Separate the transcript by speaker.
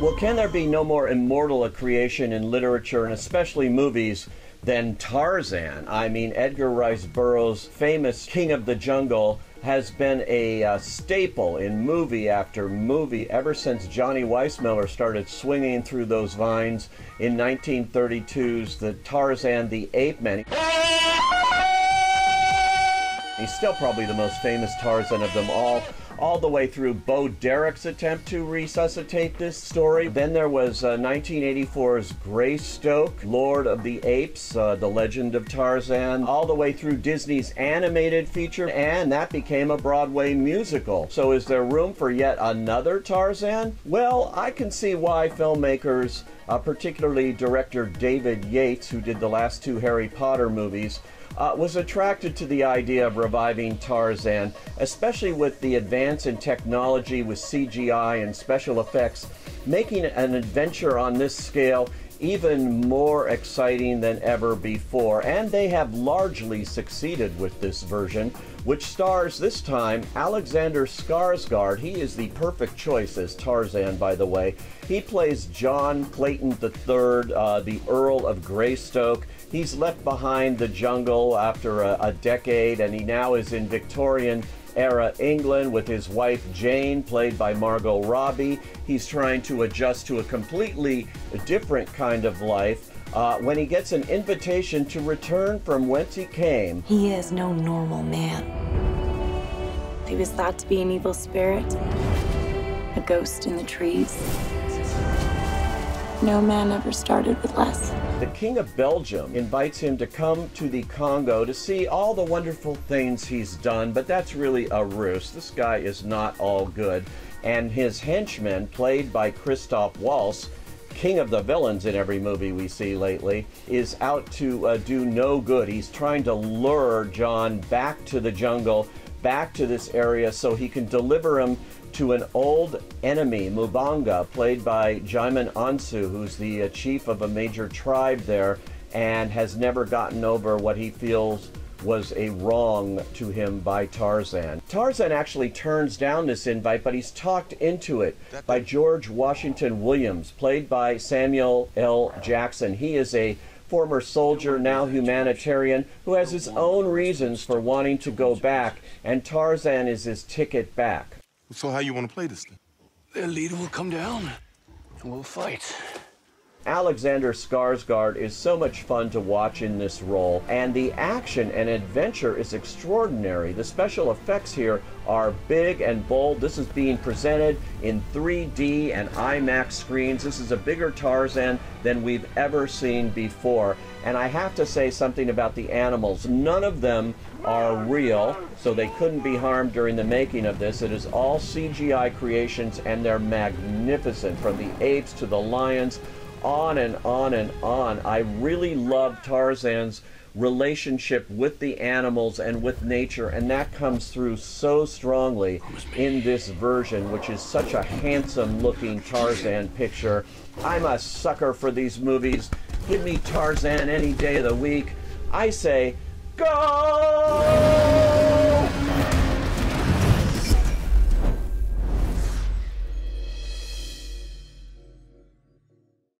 Speaker 1: Well, can there be no more immortal a creation in literature and especially movies than Tarzan? I mean, Edgar Rice Burroughs' famous King of the Jungle has been a uh, staple in movie after movie ever since Johnny Weissmuller started swinging through those vines in 1932's The Tarzan the Ape Man. He's still probably the most famous Tarzan of them all, all the way through Bo Derek's attempt to resuscitate this story. Then there was uh, 1984's Greystoke, Lord of the Apes, uh, The Legend of Tarzan, all the way through Disney's animated feature, and that became a Broadway musical. So is there room for yet another Tarzan? Well, I can see why filmmakers, uh, particularly director David Yates, who did the last two Harry Potter movies, uh, was attracted to the idea of reviving Tarzan, especially with the advance in technology with CGI and special effects, making an adventure on this scale even more exciting than ever before. And they have largely succeeded with this version, which stars this time Alexander Skarsgård. He is the perfect choice as Tarzan, by the way. He plays John Clayton III, uh, the Earl of Greystoke. He's left behind the jungle after a, a decade, and he now is in Victorian era England with his wife Jane, played by Margot Robbie. He's trying to adjust to a completely different kind of life. Uh, when he gets an invitation to return from whence he came,
Speaker 2: He is no normal man. He was thought to be an evil spirit, a ghost in the trees. No man ever started with less.
Speaker 1: The King of Belgium invites him to come to the Congo to see all the wonderful things he's done, but that's really a ruse. This guy is not all good. And his henchman, played by Christoph Waltz, king of the villains in every movie we see lately, is out to uh, do no good. He's trying to lure John back to the jungle, back to this area, so he can deliver him to an old enemy, Mbonga, played by Djimon Hounsou, who's the uh, chief of a major tribe there and has never gotten over what he feels was a wrong to him by Tarzan. Tarzan actually turns down this invite, but he's talked into it by George Washington Williams, played by Samuel L. Jackson. He is a former soldier, now humanitarian, who has his own reasons for wanting to go back, and Tarzan is his ticket back.
Speaker 3: So how you want to play this thing?
Speaker 4: Their leader will come down, and we'll fight.
Speaker 1: Alexander Skarsgård is so much fun to watch in this role, and the action and adventure is extraordinary. The special effects here are big and bold. This is being presented in 3D and IMAX screens. This is a bigger Tarzan than we've ever seen before. And I have to say something about the animals. None of them are real, so they couldn't be harmed during the making of this. It is all CGI creations, and they're magnificent, from the apes to the lions on and on and on. I really love Tarzan's relationship with the animals and with nature, and that comes through so strongly in this version, which is such a handsome looking Tarzan picture. I'm a sucker for these movies. Give me Tarzan any day of the week. I say, go!